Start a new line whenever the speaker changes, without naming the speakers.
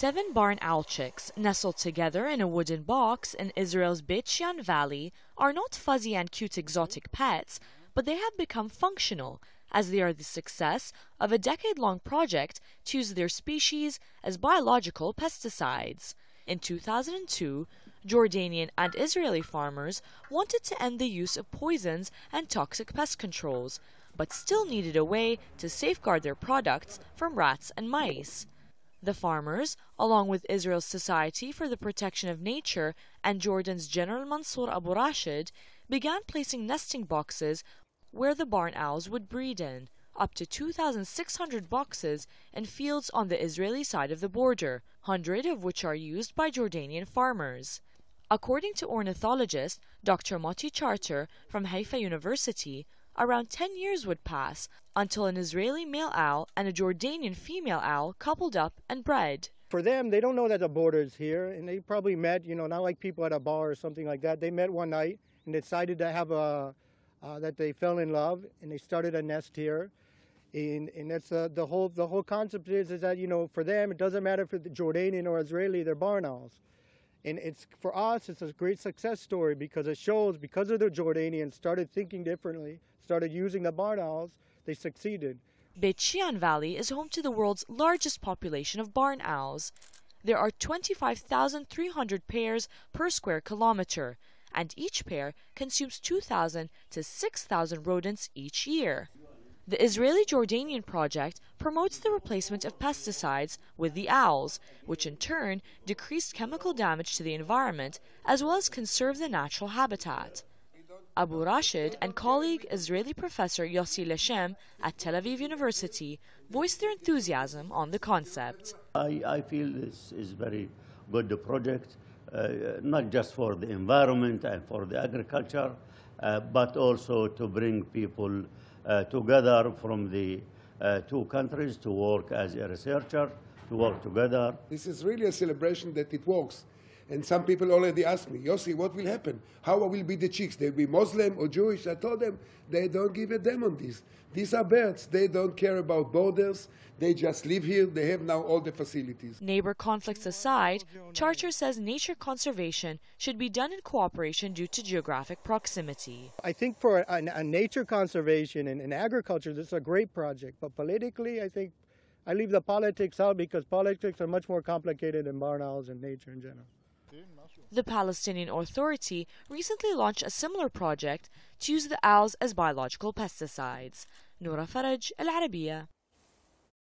Seven barn owl chicks, nestled together in a wooden box in Israel's Beit Shean Valley, are not fuzzy and cute exotic pets, but they have become functional as they are the success of a decade long project to use their species as biological pesticides. In 2002, Jordanian and Israeli farmers wanted to end the use of poisons and toxic pest controls, but still needed a way to safeguard their products from rats and mice. The farmers, along with Israel's Society for the Protection of Nature and Jordan's General Mansour Abu Rashid, began placing nesting boxes where the barn owls would breed in, up to 2,600 boxes in fields on the Israeli side of the border, 100 of which are used by Jordanian farmers. According to ornithologist Dr. Motti Charter from Haifa University, around 10 years would pass until an Israeli male owl and a Jordanian female owl coupled up and bred.
For them, they don't know that the border is here, and they probably met, you know, not like people at a bar or something like that. They met one night and decided to have a, uh, that they fell in love, and they started a nest here. And, and that's uh, the whole the whole concept is is that you know for them it doesn't matter if it's Jordanian or Israeli they're barn owls. And it's for us, it's a great success story because it shows because of the Jordanians started thinking differently, started using the barn owls, they succeeded.
Beit Valley is home to the world's largest population of barn owls. There are 25,300 pairs per square kilometer, and each pair consumes 2,000 to 6,000 rodents each year. The Israeli Jordanian project promotes the replacement of pesticides with the owls, which in turn decreased chemical damage to the environment as well as conserve the natural habitat. Abu Rashid and colleague Israeli professor Yossi Leshem at Tel Aviv University voiced their enthusiasm on the concept.
I, I feel this is very good project, uh, not just for the environment and for the agriculture, but also to bring people uh, together from the uh, two countries to work as a researcher, to work together.
This is really a celebration that it works. And some people already asked me, Yossi, what will happen? How will be the chicks? They'll be Muslim or Jewish? I told them they don't give a damn on this. These are birds. They don't care about borders. They just live here. They have now all the facilities.
Neighbor conflicts aside, Charter says nature conservation should be done in cooperation due to geographic proximity.
I think for a, a nature conservation and, and agriculture, this is a great project. But politically, I think I leave the politics out because politics are much more complicated than barn owls and nature in general.
The Palestinian Authority recently launched a similar project to use the owls as biological pesticides. Noura Faraj, Al Arabiya.